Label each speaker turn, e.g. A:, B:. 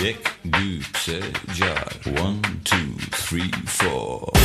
A: Dick Dukes, uh, Jack. Eh? One, two, three, four.